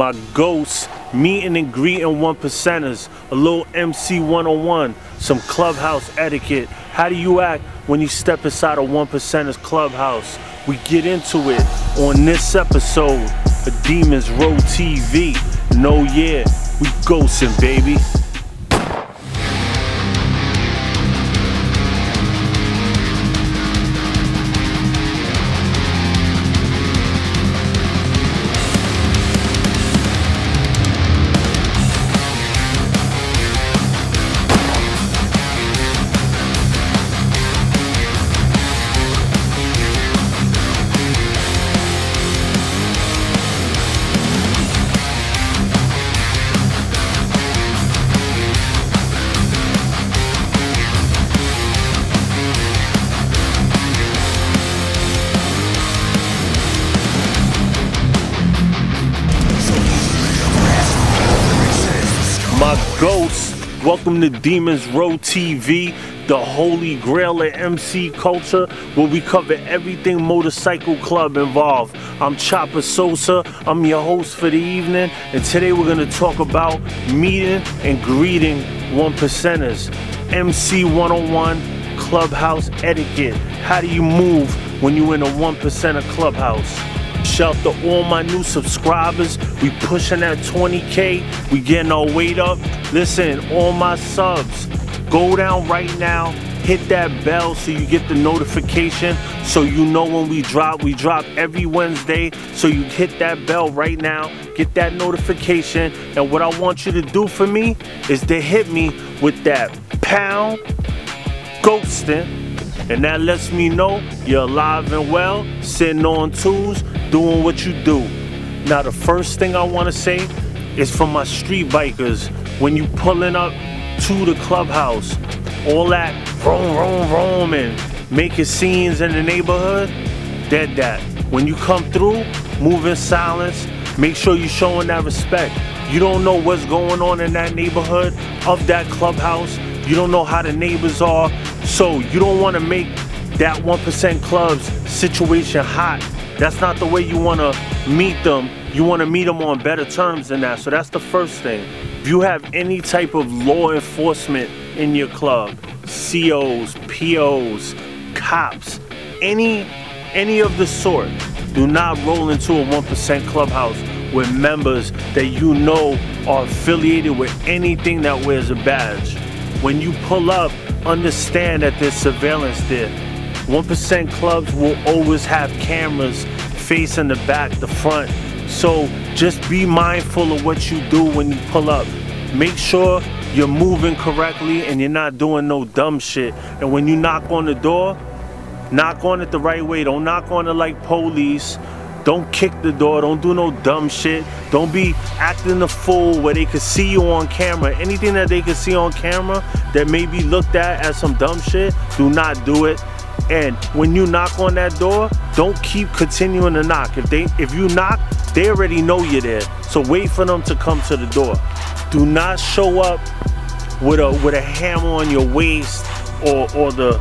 my ghosts, meeting and greeting one percenters, a little MC 101, some clubhouse etiquette. How do you act when you step inside a one percenters clubhouse? We get into it on this episode of Demons Row TV. No, yeah, we ghosting, baby. Welcome to Demons Row TV, the holy grail of MC culture, where we cover everything motorcycle club involved. I'm Chopper Sosa, I'm your host for the evening, and today we're gonna talk about meeting and greeting one percenters. MC 101 clubhouse etiquette. How do you move when you're in a one percenter clubhouse? Shout to all my new subscribers. We pushing that 20K. We getting our weight up. Listen, all my subs, go down right now. Hit that bell so you get the notification so you know when we drop. We drop every Wednesday. So you hit that bell right now. Get that notification. And what I want you to do for me is to hit me with that pound ghosting. And that lets me know you're alive and well, sitting on twos, doing what you do. Now, the first thing I want to say is for my street bikers. When you pulling up to the clubhouse, all that roam, roam, roam, and making scenes in the neighborhood, dead that. When you come through, move in silence. Make sure you're showing that respect. You don't know what's going on in that neighborhood of that clubhouse. You don't know how the neighbors are. So you don't want to make that 1% club's situation hot. That's not the way you want to meet them. You want to meet them on better terms than that. So that's the first thing. If you have any type of law enforcement in your club, COs, POs, cops, any any of the sort, do not roll into a 1% clubhouse with members that you know are affiliated with anything that wears a badge. When you pull up, understand that there's surveillance there. 1% clubs will always have cameras facing the back, the front. So just be mindful of what you do when you pull up. Make sure you're moving correctly and you're not doing no dumb shit. And when you knock on the door, knock on it the right way. Don't knock on it like police. Don't kick the door. Don't do no dumb shit. Don't be acting a fool where they can see you on camera. Anything that they can see on camera that may be looked at as some dumb shit, do not do it. And when you knock on that door, don't keep continuing to knock. If they if you knock, they already know you're there. So wait for them to come to the door. Do not show up with a with a hammer on your waist or or the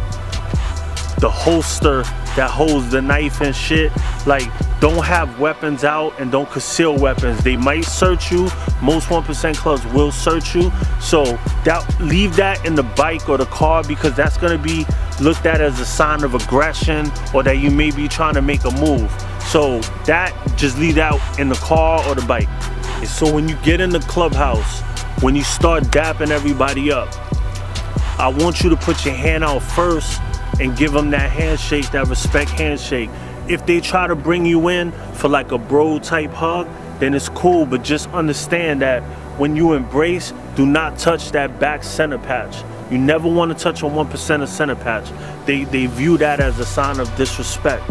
the holster that holds the knife and shit. Like, don't have weapons out and don't conceal weapons. They might search you. Most 1% clubs will search you. So that leave that in the bike or the car because that's gonna be looked at as a sign of aggression or that you may be trying to make a move. So that just leave that in the car or the bike. And So when you get in the clubhouse, when you start dapping everybody up, I want you to put your hand out first and give them that handshake, that respect handshake. If they try to bring you in for like a bro type hug, then it's cool, but just understand that when you embrace, do not touch that back center patch. You never want to touch a 1% of center patch. They, they view that as a sign of disrespect.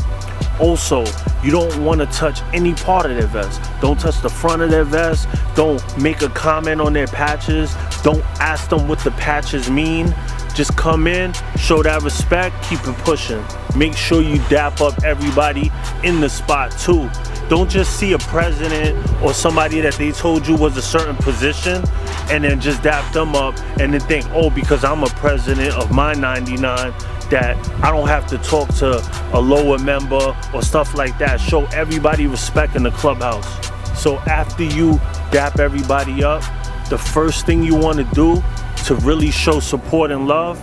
Also, you don't want to touch any part of their vest. Don't touch the front of their vest. Don't make a comment on their patches. Don't ask them what the patches mean. Just come in, show that respect, keep it pushing. Make sure you dap up everybody in the spot too. Don't just see a president or somebody that they told you was a certain position and then just dap them up and then think, oh, because I'm a president of my 99, that I don't have to talk to a lower member or stuff like that. Show everybody respect in the clubhouse. So after you dap everybody up, the first thing you want to do to really show support and love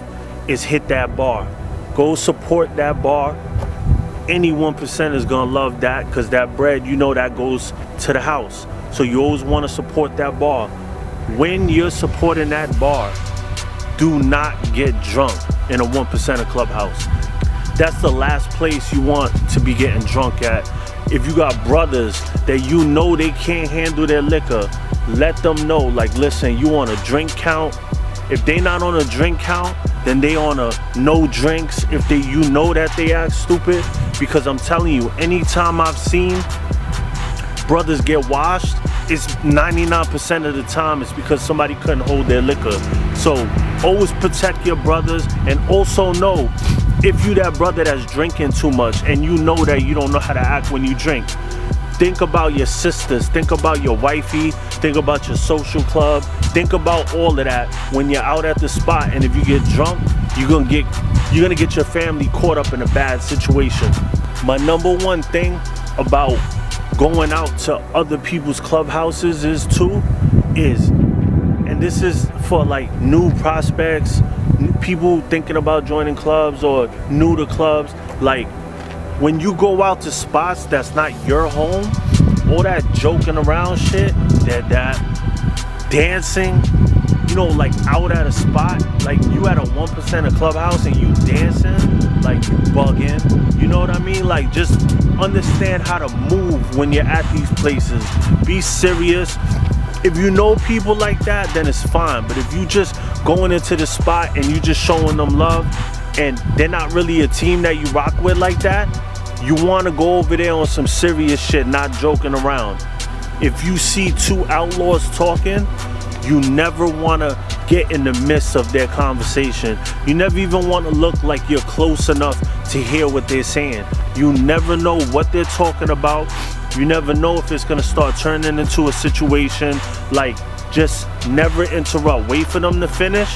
is hit that bar. Go support that bar. Any 1% is gonna love that because that bread, you know that goes to the house. So you always wanna support that bar. When you're supporting that bar, do not get drunk in a 1% of clubhouse. That's the last place you want to be getting drunk at. If you got brothers that you know they can't handle their liquor, let them know, like, listen, you want a drink count. If they not on a drink count, then they on a no drinks. If they you know that they act stupid, because I'm telling you, anytime I've seen brothers get washed, it's 99% of the time it's because somebody couldn't hold their liquor. So always protect your brothers and also know if you that brother that's drinking too much and you know that you don't know how to act when you drink, think about your sisters, think about your wifey, think about your social club, think about all of that when you're out at the spot. And if you get drunk, you're gonna get you're gonna get your family caught up in a bad situation. My number one thing about going out to other people's clubhouses is too is and this is for like new prospects people thinking about joining clubs or new to clubs like when you go out to spots that's not your home all that joking around shit that that dancing you know like out at a spot like you at a 1% of clubhouse and you dancing like you bugging you know what i mean like just understand how to move when you're at these places. Be serious. If you know people like that, then it's fine. But if you just going into the spot and you just showing them love and they're not really a team that you rock with like that, you want to go over there on some serious shit, not joking around. If you see two outlaws talking, you never want to get in the midst of their conversation. You never even want to look like you're close enough to hear what they're saying. You never know what they're talking about. You never know if it's going to start turning into a situation like just never interrupt. Wait for them to finish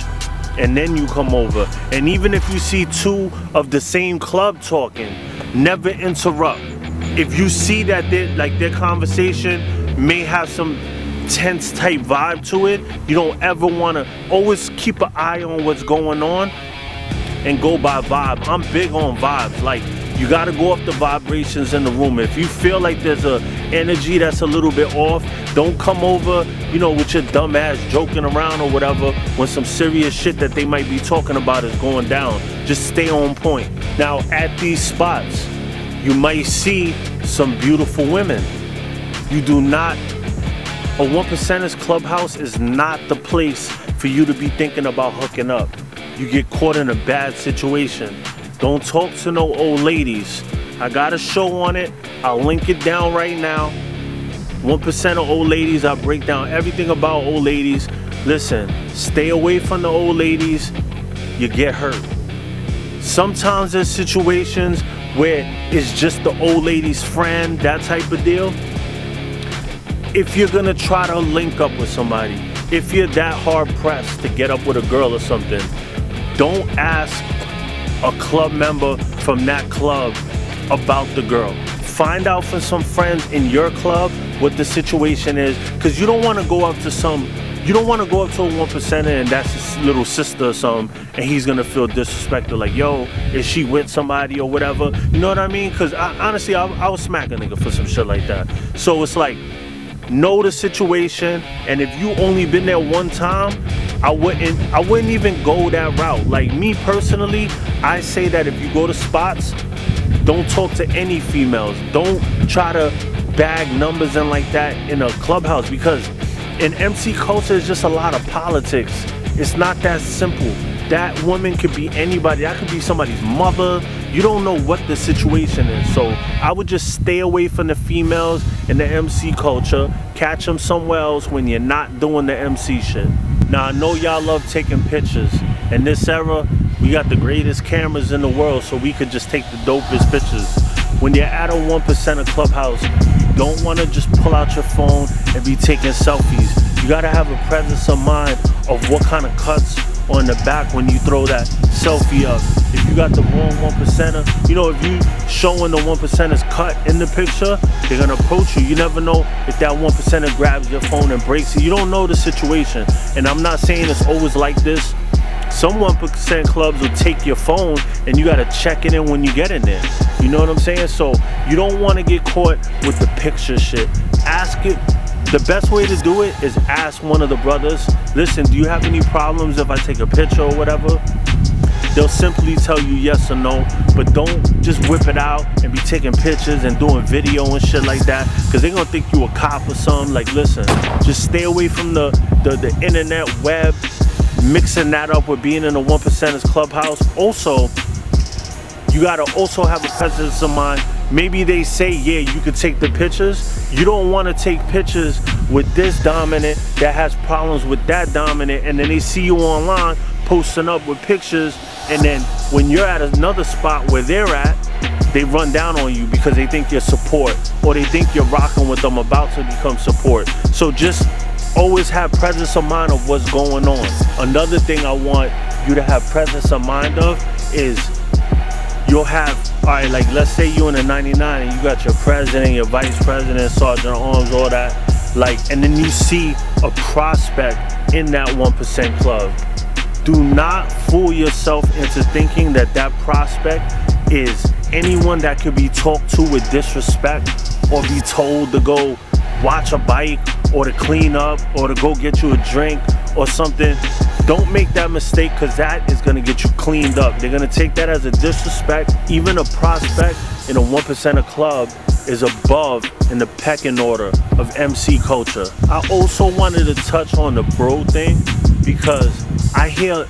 and then you come over. And even if you see two of the same club talking, never interrupt. If you see that they like their conversation may have some tense type vibe to it. You don't ever want to always keep an eye on what's going on and go by vibe. I'm big on vibes. Like you got to go off the vibrations in the room. If you feel like there's a energy that's a little bit off, don't come over, you know, with your dumb ass joking around or whatever when some serious shit that they might be talking about is going down. Just stay on point. Now, at these spots, you might see some beautiful women. You do not a one percenters clubhouse is not the place for you to be thinking about hooking up. You get caught in a bad situation. Don't talk to no old ladies. I got a show on it. I'll link it down right now. 1% of old ladies, I break down everything about old ladies. Listen, stay away from the old ladies. You get hurt. Sometimes there's situations where it's just the old lady's friend, that type of deal if you're gonna try to link up with somebody, if you're that hard pressed to get up with a girl or something, don't ask club member from that club about the girl. Find out from some friends in your club what the situation is, because you don't want to go up to some, you don't want to go up to a one percenter and that's his little sister or something, and he's gonna feel disrespected, like, yo, is she with somebody or whatever? You know what I mean? Because honestly, I, I was smack a nigga for some shit like that. So it's like know the situation and if you only been there one time I wouldn't I wouldn't even go that route like me personally I say that if you go to spots don't talk to any females don't try to bag numbers and like that in a clubhouse because in MC culture it's just a lot of politics it's not that simple that woman could be anybody that could be somebody's mother you don't know what the situation is. So I would just stay away from the females in the MC culture. Catch them somewhere else when you're not doing the MC shit. Now I know y'all love taking pictures. In this era, we got the greatest cameras in the world so we could just take the dopest pictures. When you're at a 1% of Clubhouse, you don't want to just pull out your phone and be taking selfies. You got to have a presence of mind of what kind of cuts or in the back when you throw that selfie up. If you got the wrong one percenter, you know, if you showing the one percenters cut in the picture, they're gonna approach you. You never know if that one percenter grabs your phone and breaks it. You don't know the situation. And I'm not saying it's always like this. Some 1% clubs will take your phone and you gotta check it in when you get in there. You know what I'm saying? So you don't wanna get caught with the picture shit. Ask it the best way to do it is ask one of the brothers, listen, do you have any problems if I take a picture or whatever? They'll simply tell you yes or no, but don't just whip it out and be taking pictures and doing video and shit like that, because they're gonna think you a cop or something. Like, listen, just stay away from the, the, the internet web, mixing that up with being in a one percenters clubhouse. Also, you gotta also have a presence of mind maybe they say yeah you could take the pictures. You don't want to take pictures with this dominant that has problems with that dominant and then they see you online posting up with pictures and then when you're at another spot where they're at they run down on you because they think you're support or they think you're rocking with them about to become support. So just always have presence of mind of what's going on. Another thing i want you to have presence of mind of is you'll have all right like let's say you're in a 99 and you got your president your vice president sergeant arms all that like and then you see a prospect in that 1% club. Do not fool yourself into thinking that that prospect is anyone that could be talked to with disrespect or be told to go watch a bike or to clean up or to go get you a drink or something don't make that mistake because that is going to get you cleaned up. They're going to take that as a disrespect. Even a prospect in a one percenter club is above in the pecking order of MC culture. I also wanted to touch on the bro thing because I hear,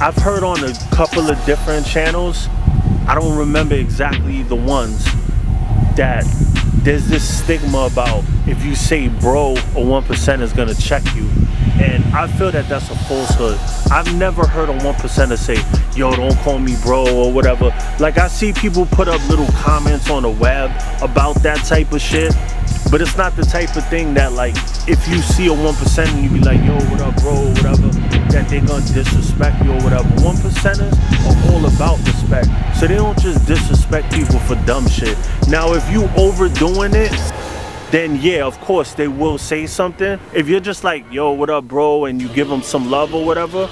I've heard on a couple of different channels, I don't remember exactly the ones that there's this stigma about if you say bro, a one percent is gonna check you. And I feel that that's a falsehood. I've never heard a one percenter say, yo, don't call me bro or whatever. Like I see people put up little comments on the web about that type of shit. But it's not the type of thing that like if you see a one percent and you be like, yo, what up, bro, or whatever, that they gonna disrespect you or whatever. One percenters are all about respect. So they don't just disrespect people for dumb shit. Now if you overdoing it, then yeah, of course they will say something. If you're just like, yo, what up, bro, and you give them some love or whatever,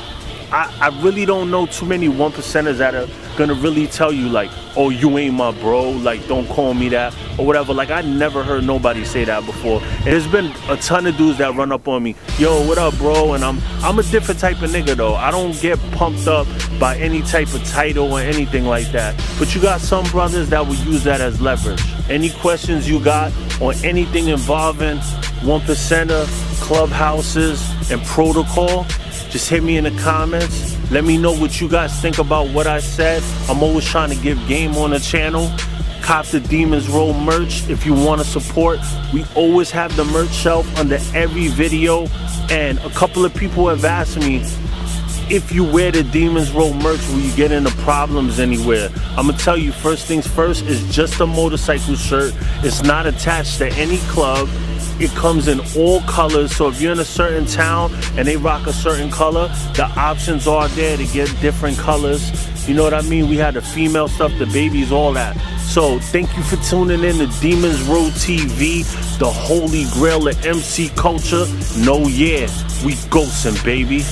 I, I really don't know too many one percenters that are gonna really tell you like, oh, you ain't my bro, like don't call me that or whatever. Like I never heard nobody say that before. And there's been a ton of dudes that run up on me, yo, what up, bro? And I'm I'm a different type of nigga though. I don't get pumped up by any type of title or anything like that. But you got some brothers that will use that as leverage. Any questions you got on anything involving one percenter, clubhouses, and protocol, just hit me in the comments. Let me know what you guys think about what I said. I'm always trying to give game on the channel. Cop the Demons Row merch if you want to support. We always have the merch shelf under every video. And a couple of people have asked me, if you wear the Demons Row merch, will you get into problems anywhere? I'm gonna tell you first things first, it's just a motorcycle shirt. It's not attached to any club. It comes in all colors, so if you're in a certain town and they rock a certain color, the options are there to get different colors. You know what I mean? We had the female stuff, the babies, all that. So thank you for tuning in to Demons Row TV, the holy grail of MC culture. No, yeah, we ghosting, baby.